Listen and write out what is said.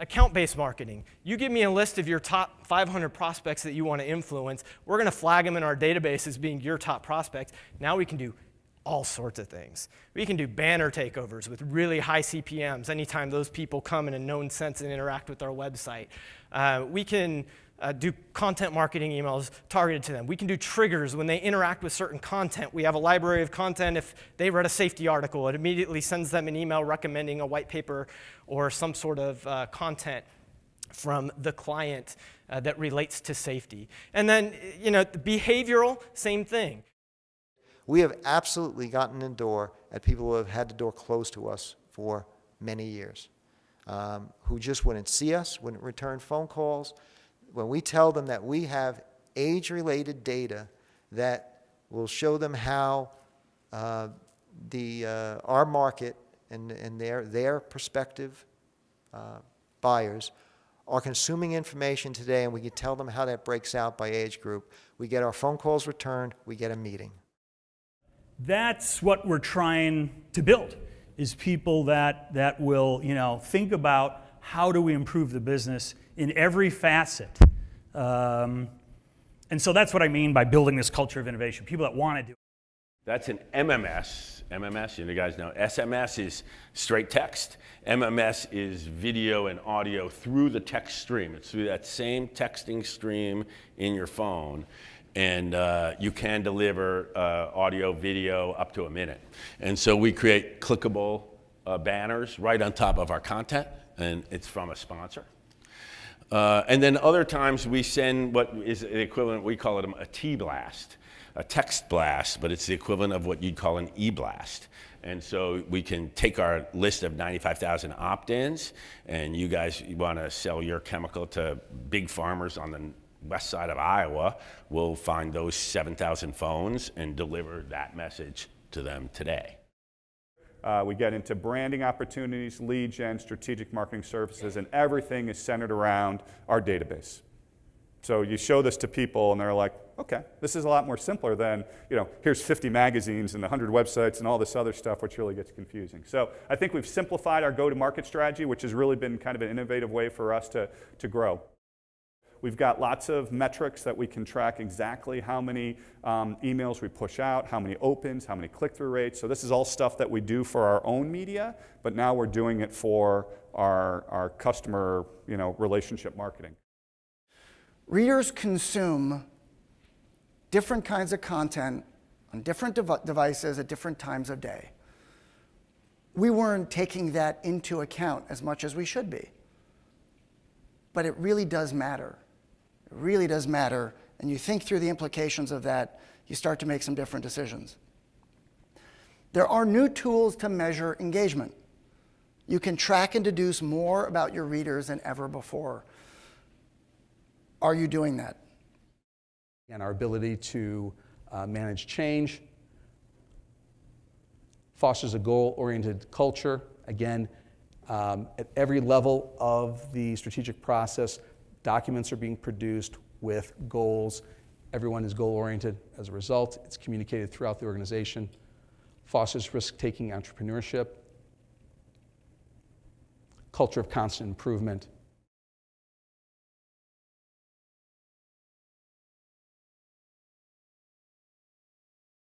account based marketing. You give me a list of your top 500 prospects that you want to influence. We're going to flag them in our database as being your top prospects. Now we can do all sorts of things. We can do banner takeovers with really high CPMs anytime those people come in a known sense and interact with our website. Uh, we can uh, do content marketing emails targeted to them. We can do triggers when they interact with certain content. We have a library of content. If they read a safety article, it immediately sends them an email recommending a white paper or some sort of uh, content from the client uh, that relates to safety. And then, you know, behavioral, same thing. We have absolutely gotten the door at people who have had the door closed to us for many years, um, who just wouldn't see us, wouldn't return phone calls, when we tell them that we have age-related data that will show them how uh, the, uh, our market and, and their, their prospective uh, buyers are consuming information today, and we can tell them how that breaks out by age group. We get our phone calls returned, we get a meeting. That's what we're trying to build, is people that, that will, you know, think about how do we improve the business in every facet. Um, and so that's what I mean by building this culture of innovation. People that want to do. It. That's an MMS. MMS, you guys know. SMS is straight text. MMS is video and audio through the text stream. It's through that same texting stream in your phone. And uh, you can deliver uh, audio, video up to a minute. And so we create clickable uh, banners right on top of our content, and it's from a sponsor. Uh, and then other times we send what is the equivalent, we call it a T-blast, a text blast, but it's the equivalent of what you'd call an e-blast. And so we can take our list of 95,000 opt-ins, and you guys want to sell your chemical to big farmers on the west side of Iowa, we'll find those 7,000 phones and deliver that message to them today. Uh, we get into branding opportunities, lead gen, strategic marketing services, and everything is centered around our database. So you show this to people and they're like, okay, this is a lot more simpler than, you know, here's 50 magazines and 100 websites and all this other stuff, which really gets confusing. So I think we've simplified our go-to-market strategy, which has really been kind of an innovative way for us to, to grow. We've got lots of metrics that we can track exactly how many um, emails we push out, how many opens, how many click-through rates. So this is all stuff that we do for our own media, but now we're doing it for our, our customer you know, relationship marketing. Readers consume different kinds of content on different dev devices at different times of day. We weren't taking that into account as much as we should be. But it really does matter. It really does matter. And you think through the implications of that, you start to make some different decisions. There are new tools to measure engagement. You can track and deduce more about your readers than ever before. Are you doing that? And our ability to uh, manage change fosters a goal oriented culture. Again, um, at every level of the strategic process, Documents are being produced with goals. Everyone is goal oriented as a result. It's communicated throughout the organization. Fosters risk taking entrepreneurship. Culture of constant improvement